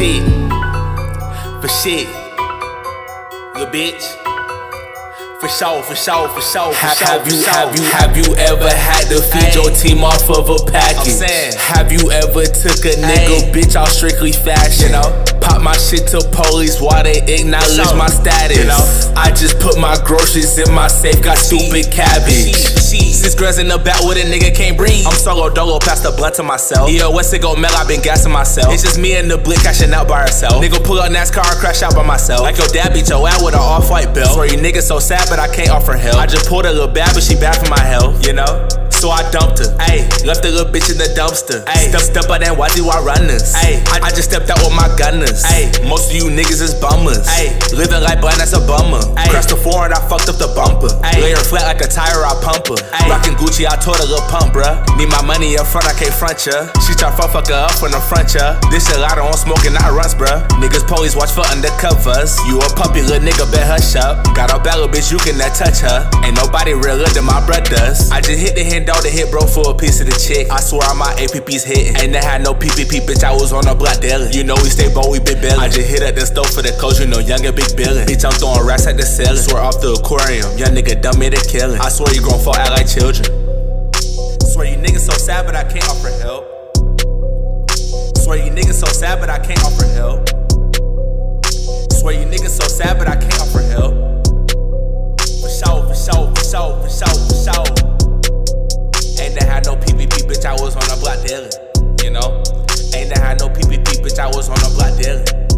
shit. For shit. Little bitch. For sure, for sure, for sure, for Have, sure, have for you sure. have you have you ever had to feed Ayy. your team off of a package? Have you ever took a nigga Ayy. bitch out strictly fashion? You know? Pop my shit to police while they acknowledge my status. You know? I just put my groceries in my safe, got stupid cabbage. Six girls in the back with a nigga can't breathe. I'm solo dolo, pass the blunt to myself. Yeah, what's it go Mel? i been gassing myself. It's just me and the blick cashing out by herself. Nigga pull up NASCAR, crash out by myself. Like your dad beat your ass with an off white belt. Swear you niggas so sad, but I can't offer help. I just pulled a little bad, but she bad for my health, you know? So I dumped her. Ayy, left a little bitch in the dumpster. Ayy, step step out and watch you runners. Ayy, I, I just stepped out with my gunners. Ayy, most of you niggas is bummers. Ayy, living like blind, that's a bummer. Ayy, crashed the foreign, I fucked up the bumper. Ayy, lay her flat like a tire, I pump her. Ayy, rockin' Gucci, I told her little pump, bruh. Need my money up front, I can't front ya. She try fuck fuck her up from the front ya. This shit I don't smoking, not runs, bruh. Niggas police watch for undercovers. You a puppy, little nigga, bet hush up. Got a bad little bitch, you cannot touch her. Ain't nobody realer than my brothers. I just hit the hand dog to hit bro for a piece of the chick. I swear all my APP's hitting. Ain't that had no PPP, bitch, I was on the block dealing. You know we stay bold, we big billin'. I just hit at the stove for the coach, you know younger big billin'. Bitch, I'm throwing rats at the ceiling. Swear off the aquarium, young nigga dumb me to killing. I swear you gon' fall out like children. Swear you niggas so sad, but I can't offer help. Swear you niggas so sad, but I can't offer help. Swear you niggas so sad, but I can't offer help. Ain't that had no PPP, bitch, I was on the block dealing.